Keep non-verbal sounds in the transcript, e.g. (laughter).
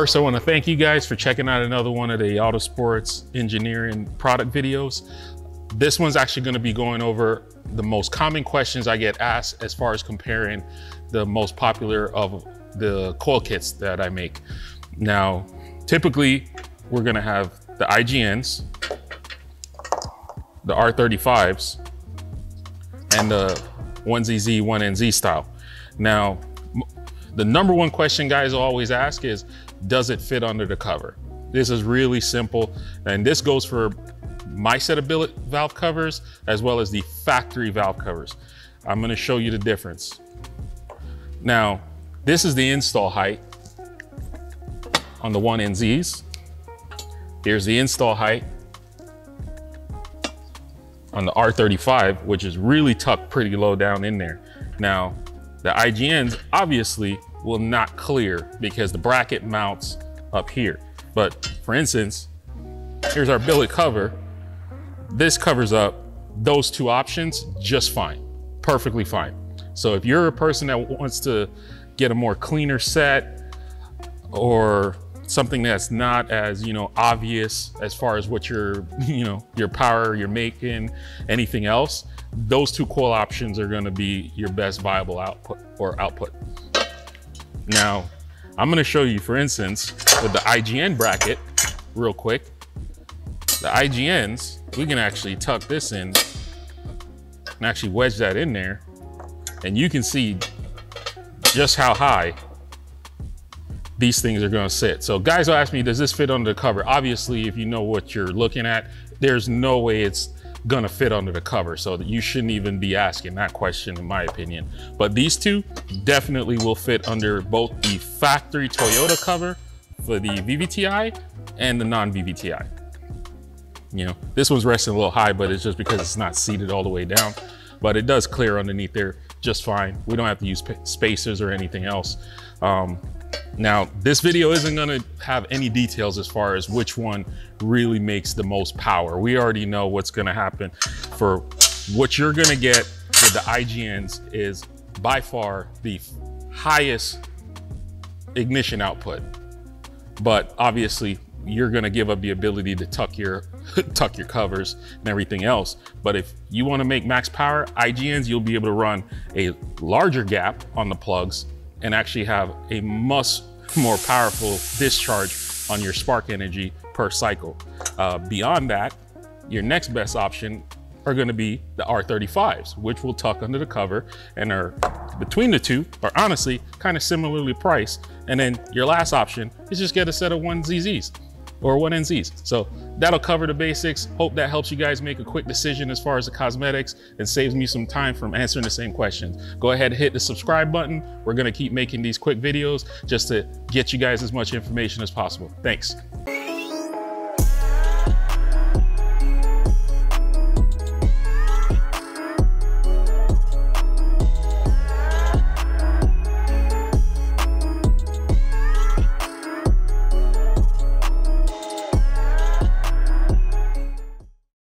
First, I want to thank you guys for checking out another one of the Autosports engineering product videos. This one's actually going to be going over the most common questions I get asked as far as comparing the most popular of the coil kits that I make. Now, typically, we're going to have the IGNs, the R35s, and the 1ZZ, 1NZ style. Now, the number one question guys always ask is, does it fit under the cover? This is really simple. And this goes for my set of billet valve covers as well as the factory valve covers. I'm gonna show you the difference. Now, this is the install height on the 1NZs. Here's the install height on the R35, which is really tucked pretty low down in there. Now, the IGNs obviously will not clear because the bracket mounts up here. But for instance, here's our billet cover. This covers up those two options just fine, perfectly fine. So if you're a person that wants to get a more cleaner set or something that's not as you know obvious as far as what your (laughs) you know your power you're making anything else those two coil options are going to be your best viable output or output. Now i'm going to show you for instance with the ign bracket real quick. The igns we can actually tuck this in and actually wedge that in there and you can see just how high these things are gonna sit. So guys will ask me, does this fit under the cover? Obviously, if you know what you're looking at, there's no way it's gonna fit under the cover. So you shouldn't even be asking that question in my opinion. But these two definitely will fit under both the factory Toyota cover for the VVTi and the non-VVTi. You know, this one's resting a little high, but it's just because it's not seated all the way down. But it does clear underneath there just fine. We don't have to use spacers or anything else. Um, now, this video isn't gonna have any details as far as which one really makes the most power. We already know what's gonna happen for what you're gonna get with the IGNs is by far the highest ignition output. But obviously you're gonna give up the ability to tuck your (laughs) tuck your covers and everything else. But if you wanna make max power, IGNs, you'll be able to run a larger gap on the plugs and actually have a much more powerful discharge on your spark energy per cycle. Uh, beyond that, your next best option are gonna be the R35s, which will tuck under the cover and are between the two, are honestly kind of similarly priced. And then your last option is just get a set of 1ZZs or 1NZs. So that'll cover the basics. Hope that helps you guys make a quick decision as far as the cosmetics and saves me some time from answering the same questions. Go ahead and hit the subscribe button. We're gonna keep making these quick videos just to get you guys as much information as possible. Thanks.